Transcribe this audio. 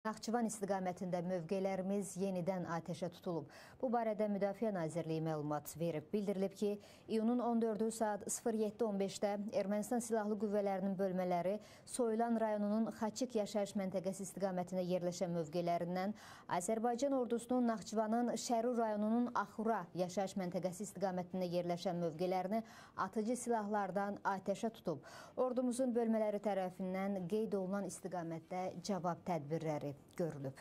Naxçıvan istiqamətində mövqelərimiz yenidən atəşə tutulub. Bu barədə Müdafiə Nazirliyi məlumat verib. Bildirilib ki, iyunun 14-ü saat 07:15-də Ermənistan Silahlı Qüvvələrinin bölmələri Soyulan rayonunun Xaçik yaşayış məntəqəsi istiqamətində yerləşən mövqelərindən Azərbaycan ordusunun Naxçıvanın Şərur rayonunun Axura yaşayış məntəqəsi istiqamətində yerləşən mövqelərini atıcı silahlardan atəşə tutub. Ordumuzun bölmələri tərəfindən qeyd olunan istiqamətdə cavab tədbirləri görülüp